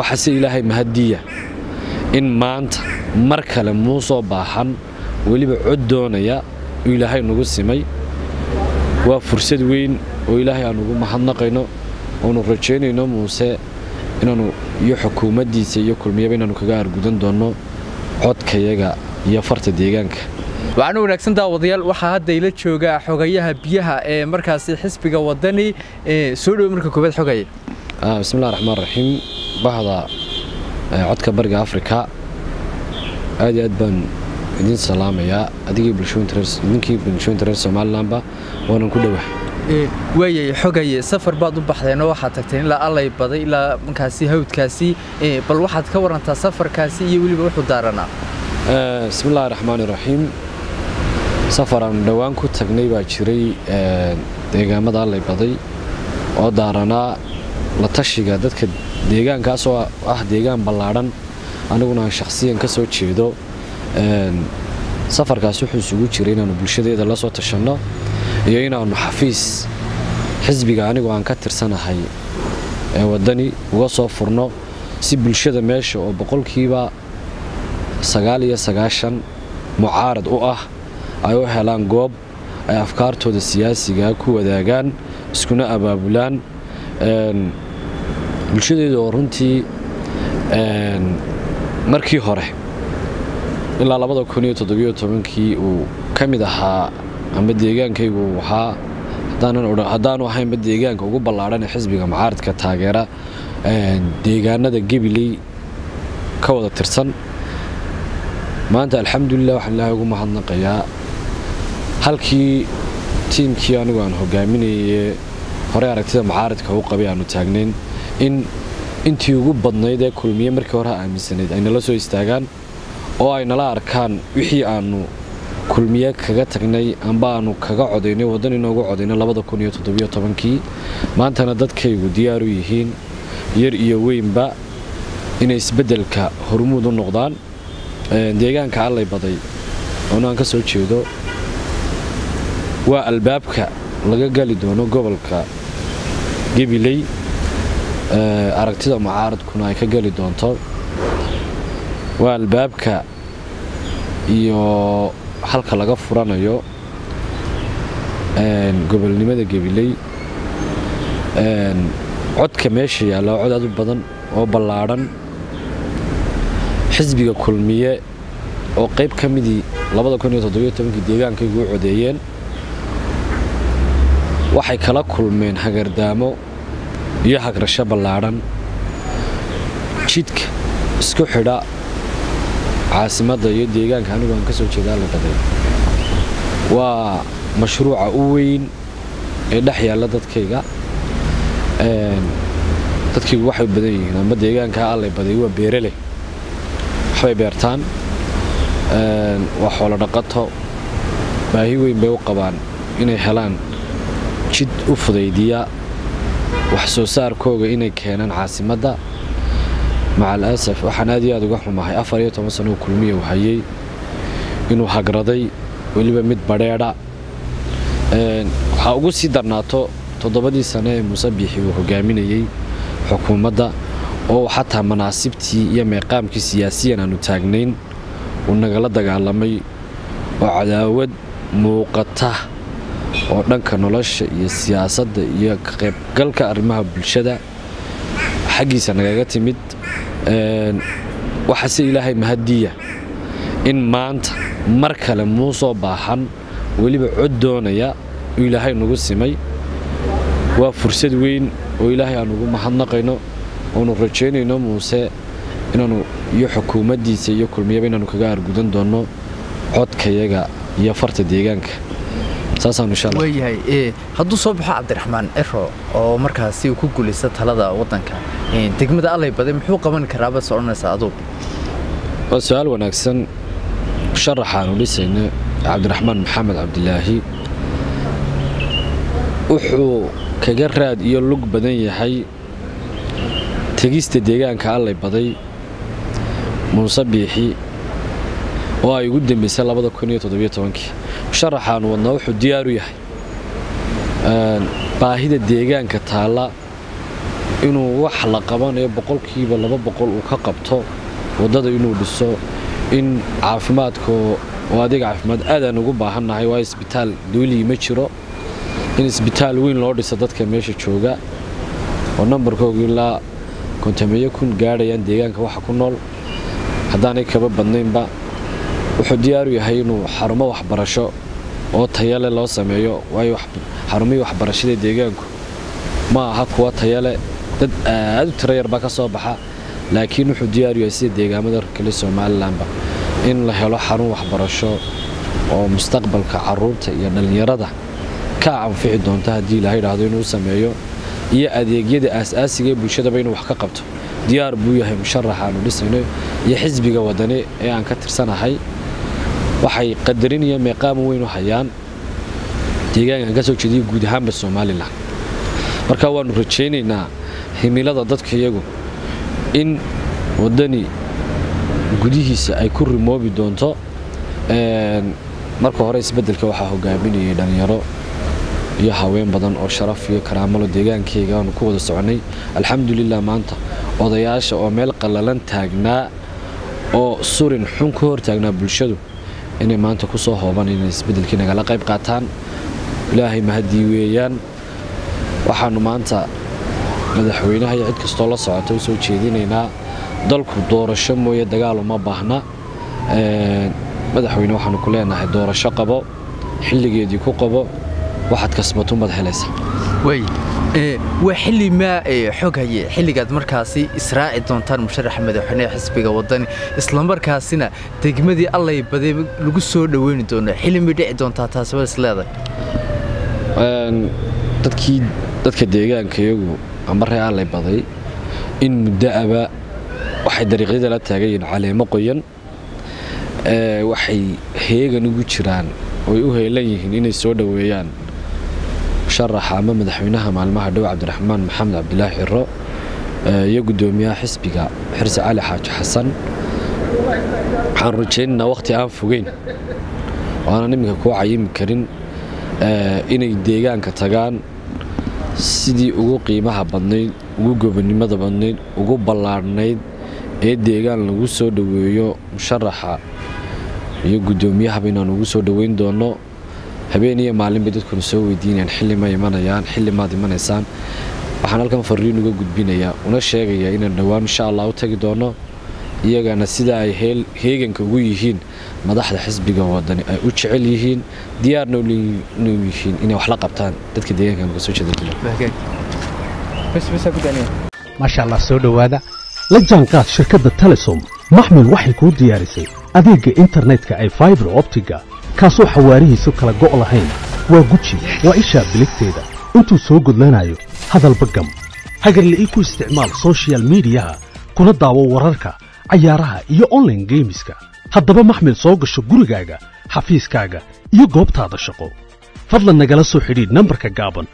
waxaase ilaahay mahadiya in maanta mar kale muusoo baaxan weliba cod doonaya uu ilaahay nagu simay. Waa fursad weyn oo ilaahay aan ugu mahadnaqayno oonu rajaynayno muuse inaanu iyo xukuumaddiisa iyo kulmiyaba inaanu kaga argudan doonno codkayaga iyo farta deegaanka. Waxaana wanaagsan daawadayaal waxaa hadda ila jooga xogayaha biyaha ee markaasi xisbiga wadani soo dhowo marka koobaad xogaya bismillahi raxmaan raxiim bahda codka bariga afrika. Aad iyo aad baan idin salaamayaa adigii bulshooyinkiidinkii bulshooyinta reer somalilanba waanan ku dhowah waayay xogaye safar baad u baxdeen oo waxaad tagteen ilaa allay baday ilaa markaasi hawdkaasi bal waxaad ka warantaa safarkaasi iyo weliba wuxuu daaranaa. Bismillahi raxmaani raxiim safar aan dhowaan ku tagnay baa jiray deegaamada allay baday oo daaranaa la tashiga dadka deegaankaasoo ah deegaan ballaadhan aniguna aan shakhsiyan ka soo jeedo safarkaas wuxuu isugu jiray inaannu bulshadeeda la soo tashanno iyo inaannu xafiis xisbiga anigu aan ka tirsanahay ee waddani uga soo furno si bulshada meesha oo boqolkiiba sagaal iyo sagaashan mucaarad u ah ay u helaan goob ay afkaartooda siyaasigaa ku wadaagaan iskuna abaabulaan bulshadeeda oo runtii markii hore ilaa labada kun iyo toddobiyo tobankii uu ka mid ahaa ama deegaankaygu uu ahaa haddaanu ahaynba deegaanka ugu ballaadhan ee xisbiga mucaaradka taageera deegaanada gebiley ka wada tirsan. Maanta alxamdulilah waxaan ilaahay ugu mahadnaqayaa. Halkii tiimkii anigu aan hogaaminayee horey aragtida mucaaradka u qabay aanu taagnayn in intii ugu badnayd ee kulmiye markii hore aaminsanayd ay nala soo istaagaan oo ay nala arkaan wixii aannu kulmiye kaga tagnay amba aanu kaga codaynay waddan inoogu codaynay labada kun iyo toddobiyo tobankii. Maantana dadkaygu diyaar u yihiin yar iyo weynba inay isbeddelka hormuud u noqdaan. Deegaanka allay baday oona aan ka soo jeedo waa albaabka laga gali doono gobolka gebiley aragtida mucaaradkuna ay ka geli doonto waa albaabka iyo halka laga furanayo gobolnimada gebiley. Codka meesha yaalla cod aad u badan oo ballaadhan xisbiga kulmiye oo qayb ka midii deegaankaygu u codeeyeen. Waxay kala kulmeen hagardaamo iyo hagrasho ballaadhan jidka isku xidha. Caasimadda iyo deegaanka anigu aan ka soo jeeda alla baday waa mashruuca u weyn ee dhex yaalla dadkayga. Dadkaygu waxay badan yihiin amba deegaanka allay baday waa beerale waxbay beertaan. Waa xoolo dhaqato. Baahi weyn bay u qabaan inay helaan jid u fudaydiya wax soo saarkooga inay keenaan caasimadda macal asaf waxaan aad iyo aad uga xumahay. Afar iyo toban sano kulmiya u hayey inuu hagraday weliba mid badheedha waxaa ugu sii darnaato toddobadii sane ee muuse biixi uu hogaaminayey xukuumadda oo xataa manaasibtii iyo meeqaamkii siyaasiyan aanu taagnayn uu nagala dagaalamay oo cadaawad muuqata oo dhanka nolosha iyo siyaasadda iyo ka qaybgalka arrimaha bulshada xaggiisa nagaga timid waxaase ilaahay mahadiya in maanta mar kale muusoo baaxan weliba cod doonaya uu ilaahay nagu simay. Waa fursad weyn oo ilaahay aan ugu mahadnaqayno oonu rajaynayno muuse inaanu iyo xukuumaddiisa iyo kulmiyaba inaanu kaga argudan doonno codkayaga iyo farta deegaanka waayahay hadduu soo baxo cabdiraxmaan ciro oo markaasi ku guulaysta talada waddanka degmada allay baday muxuu qaban karaabas odhanaysaa adugu waa su'aal wanaagsan. Sharaxaanu dhisayna cabdiraxmaan maxamed cabdilaahi. Wuxuu kaga raad iyo lug badan yahay tegista deegaanka allay baday muuse biixi oo ay ugu dambaysay sharaxaanu wadnaa wuxuu diyaar u yahay baahida deegaanka taalla inuu wax la qabanayo boqolkiiba laba boqol uu ka qabto waddada inuu dhiso in caafimaadka oo adeeg caafimaad aadaan ugu baahannahay waa isbitaal dawlii ma jiro in isbitaal weyn loo dhiso dadka meesha jooga oo nambarkooga ilaa kontameeyo kun gaadhayaan deegaanka waxa ku nool. Haddaanay kaba badnaynba wuxuu diyaaru yahay inuu xarumo waxbarasho oo tayale loo sameeyo waayo xarumihii waxbarashada deegaanku. Ma aha kuwa tayale dad aad u tiro yarbaa ka soo baxa laakiin wuxuu diyaaru yahay sida deegaamada kale somalilanba in la helo xarun waxbarasho oo mustaqbalka carruurta iyo dhallinyarada ka anfici doonta haddii ilaha idhaahdo inuu sameeyo iyo adeegyada aas-aasiga bulshadaba inuu wax ka qabto. Diyaar buu yahay musharaxa aanu dhisayno iyo xisbiga wadani ee aan ka tirsanahay waxay qadarin iyo meeqaama weyn u hayaan deegaankan ka soo jeediya guud ahaanba somalilan marka waannu rajaynaynaa himilada dadka iyagu in waddani gudihiisa ay ku rimoobi doonto marka hore isbeddelka waxaa hogaaminayay dhallinyaro iyo haween badan oo sharaf iyo karaamalo deegaankayga aanu ku wada soconay alxamdulilah maanta odayaasha oo meel qallalan taagnaa oo surin xun ka hor taagnaa bulshadu inay maanta ku soo hooban inay isbeddelkii nagala qayb qaataan. Ilaahay mahadii weeyaan. Waxaannu maanta madaxweynaha iyo cid kastoo la socota u soo jeedinaynaa dalku doorasho mooye dagaal uma baahna. Madaxweyne waxaanu ku leenahay doorasho qabo xilligeedii ku qabo. Waxaad kasbatunbaad helaysaa way waa xilli maa xog haye. Xilligaad markaasi israaci doontaan musharaxa madaxweyneha xisbiga wadani islamarkaasina degmadii allay badee lagu soo dhoweyni doono xilli may dhici doontaa taasi waa isleedahay dadkii dadka deegaanka iyagu ama allay baday in muddoaba waxay dariiqyada la taagayiin caleemo qoyan. Waxay heegan ugu jiraan oy u heelan yihiin inay soo dhoweeyaan musharaxa ama madaxweynaha maalmaha dhow cabdiraxmaan maxamed cabdilaahi xiro iyo guddoomiyaha xisbiga xirsi cali xaaji xasan waxaan rajaynaynaa wakhti aan fogeyn oo aanan iminka kuu cayimi karin inay deegaanka tagaan sidii ugu qiimaha badnayd ugu gobonnimada badnayd ugu ballaadhnayd ee deegaan lagu soo dhoweeyo musharaxa iyo guddoomiyahaba inaan ugu soo dhoweyn doono habeen iyo maalin bay dadkuna soo weydiinayaan xilli ma imanayaan xilli maad imanaysaan. Waxaan halkan fariin uga gudbinayaa una sheegayaa inaan dhowaan insha allah u tagi doono iyagana sida ay heeganka ugu yihiin madaxda xisbiga wadani ay u jecel yihiin diyaarna u yihiin inay wax la qabtaan. Dadka deegaanka ka soo maasha allah soo dhowaada. La jaanqaad shirkadda telesom. Maxmil waxay kuu diyaarisay. Adeegga internetka ay faibar optiga kaasoo xawaarihiisu kala go' lahayn. Waa guji waa ishaa biligteeda. Intuu soo gudlanayo hadalba gam hagarle ii ku isticmaal sochial midiyaha kuna daawo wararka cayaaraha iyo onlaine geemiska haddaba maxmil soo gasho gurigaaga xafiiskaaga iyo goobtaada shaqo. Fadlan nagala soo xidhiidh nambarka gaaban